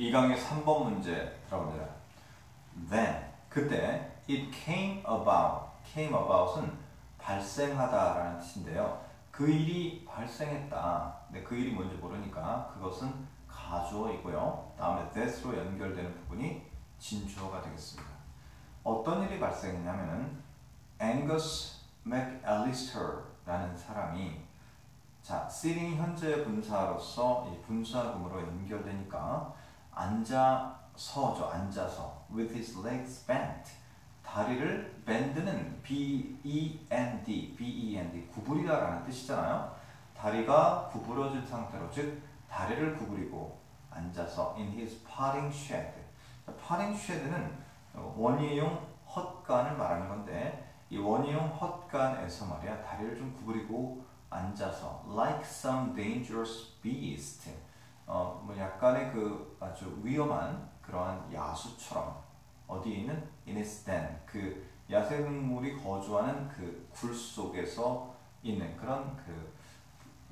이 강의 3번 문제 들어봅니다. Then 그때 it came about came about은 발생하다라는 뜻인데요. 그 일이 발생했다. 근데 그 일이 뭔지 모르니까 그것은 가주어이고요. 다음에 that으로 연결되는 부분이 진주어가 되겠습니다. 어떤 일이 발생했냐면은 앵거스 맥앨리스터라는 사람이 자, sitting 현재 분사로서 이 분사금으로 연결되니까 앉아서죠. 앉아서 with his legs bent 다리를 bend는 b e n d b e n d 구부리다 라는 뜻이잖아요. 다리가 구부러진 상태로 즉 다리를 구부리고 앉아서 in his potting shed. potting shed는 원예용 헛간을 말하는 건데 이 원예용 헛간에서 말이야 다리를 좀 구부리고 앉아서 like some dangerous beast 어, 뭐 약간의 그 아주 위험한 그러한 야수처럼 어디에 있는 den 그 야생동물이 거주하는 그 굴 속에서 있는 그런 그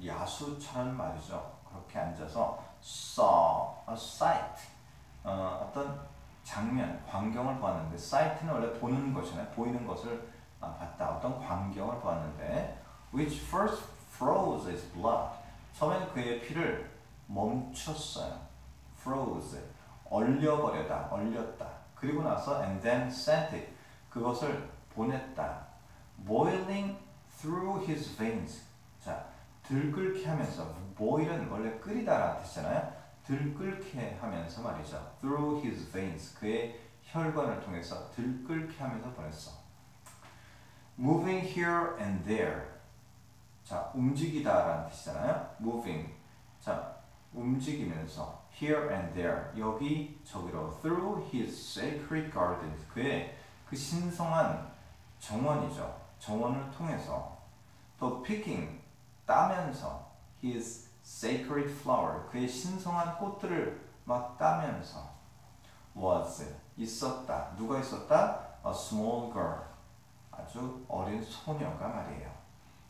야수처럼 말이죠. 그렇게 앉아서 saw a sight 어, 어떤 장면, 광경을 보았는데 sight는 원래 보는 것이잖아요. 보이는 것을 봤다. 어떤 광경을 보았는데 which first froze his blood. 처음에는 그의 피를 멈췄어요. froze. 얼려버려다, 얼렸다. 그리고 나서 and then sent it. 그것을 보냈다. boiling through his veins. 자, 들끓게 하면서 boil은 원래 끓이다라는 뜻이잖아요. 들끓게 하면서 말이죠. through his veins. 그의 혈관을 통해서 들끓게 하면서 보냈어. moving here and there. 자, 움직이다라는 뜻이잖아요. moving. 자, 움직이면서 here and there. 여기 저기로 through his sacred gardens. 그의 그 신성한 정원이죠. 정원을 통해서 또 picking 따면서 his sacred flower. 그의 신성한 꽃들을 막 따면서 was 있었다. 누가 있었다? A small girl. 아주 어린 소녀가 말이에요.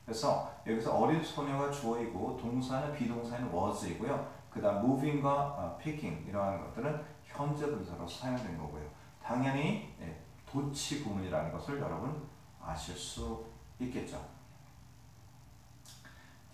그래서 여기서 어린 소녀가 주어이고 동사는 비동사는 was이고요. 그 다음 moving과 picking 이러한 것들은 현재 분사로 사용된 거고요. 당연히 도치 구문이라는 것을 여러분 아실 수 있겠죠.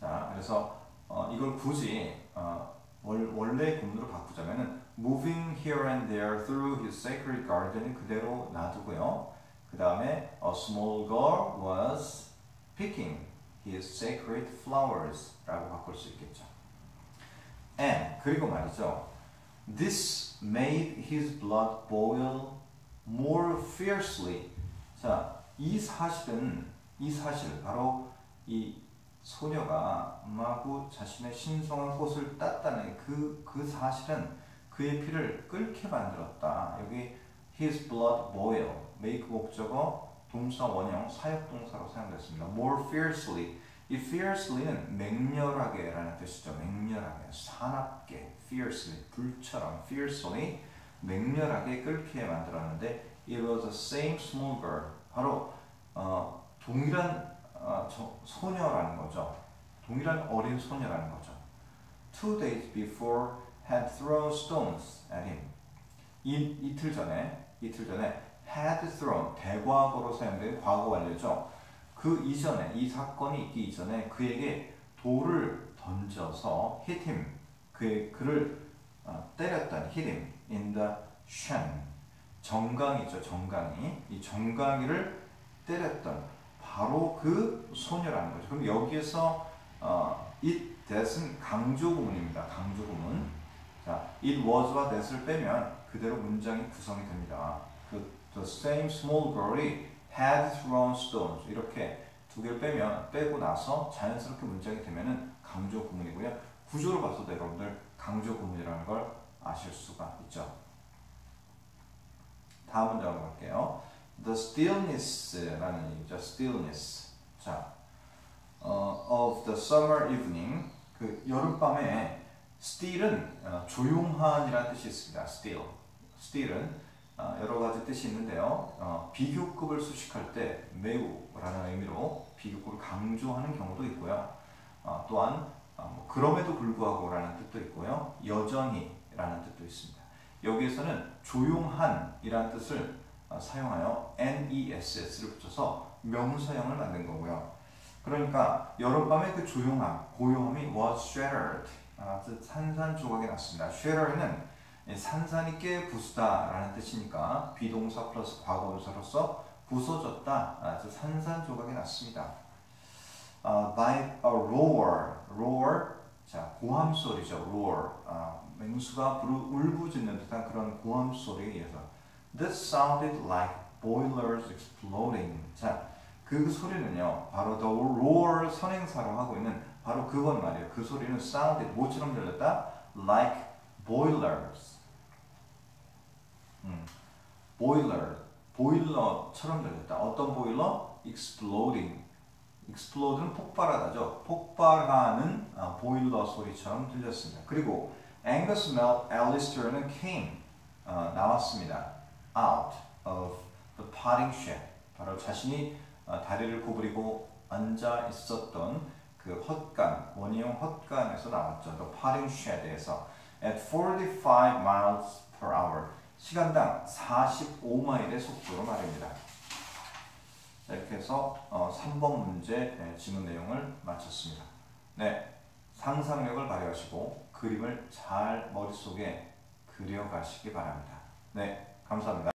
자, 그래서 어, 이걸 굳이 어, 월, 원래 구문으로 바꾸자면은 moving here and there through his sacred garden 그대로 놔두고요. 그 다음에 a small girl was picking his sacred flowers 라고 바꿀 수 있겠죠. And 그리고 말이죠. This made his blood boil more fiercely. 자, 이 사실은 이 사실 바로 이 소녀가 마구 자신의 신성한 꽃을 땄다는 그, 그 사실은 그의 피를 끓게 만들었다. 여기 his blood boil, make 목적어, 동사 원형, 사역 동사로 사용됐습니다. more fiercely. 이 fiercely는 맹렬하게 라는 뜻이죠. 맹렬하게, 사납게, fiercely, 불처럼, fiercely, 맹렬하게 끓게 만들었는데 it was the same small girl. 바로 어, 동일한 어, 저, 소녀라는 거죠. 동일한 어린 소녀라는 거죠. Two days before had thrown stones at him. 이, 이틀 전에 이틀 전에 had thrown 대과거로 사용된 과거 완료죠. 그 이전에 이 사건이 있기 이전에 그에게 돌을 던져서 hit him 그의 그를 어, 때렸던 hit him in the shin 정강이죠 정강이 이 정강이를 때렸던 바로 그 소녀라는 거죠. 그럼 여기에서 어, it that은 강조 구문입니다. 강조 구문. 자, it was와 that을 빼면 그대로 문장이 구성이 됩니다. 그 the same small girl이 had thrown stones 이렇게 두 개를 빼면 빼고 나서 자연스럽게 문장이 되면은 강조 구문이고요. 구조를 봐서도 여러분들 강조 구문이라는 걸 아실 수가 있죠. 다음 문장으로 갈게요. The stillness라는 얘기죠. stillness. 자, 어, of the summer evening. 그 여름밤에 still은 어, 조용한이라는 뜻이 있습니다. still. still은 어, 여러 가지 뜻이 있는데요. 어, 비교급을 수식할 때 매우라는 의미로 비교급을 강조하는 경우도 있고요. 또한 뭐 그럼에도 불구하고라는 뜻도 있고요. 여전히라는 뜻도 있습니다. 여기에서는 조용한이란 뜻을 어, 사용하여 ness를 붙여서 명사형을 만든 거고요. 그러니까 여름밤의 그 조용함, 고요함이 was shattered. 아, 산산조각이 났습니다. shatter는 산산이 깨 부수다라는 뜻이니까 비동사 플러스 과거분사로서 부서졌다. 아, 산산 조각이 났습니다. Uh, by a roar, roar, 자 고함 소리죠. roar, 아, 맹수가 부르, 울부짖는 듯한 그런 고함 소리에 의해서 This sounded like boilers exploding. 자, 그 소리는요, 바로 the roar 선행사로 하고 있는 바로 그건 말이에요. 그 소리는 sounded 뭐처럼 들렸다? Like boilers. 음, boiler, 보일러처럼 들렸다. 어떤 보일러? Exploding. explode는 폭발하다죠. 폭발하는 아, 보일러 소리처럼 들렸습니다. 그리고 Angus Melt Alistair는 came 어, 나왔습니다. out of the potting shed. 바로 자신이 어, 다리를 구부리고 앉아 있었던 그 헛간, 원희용 헛간에서 나왔죠. The potting shed에서 at 45 miles per hour. 시간당 45마일의 속도로 말입니다. 자, 이렇게 해서 어, 3번 문제 네, 지문 내용을 마쳤습니다. 네, 상상력을 발휘하시고 그림을 잘 머릿속에 그려가시기 바랍니다. 네, 감사합니다.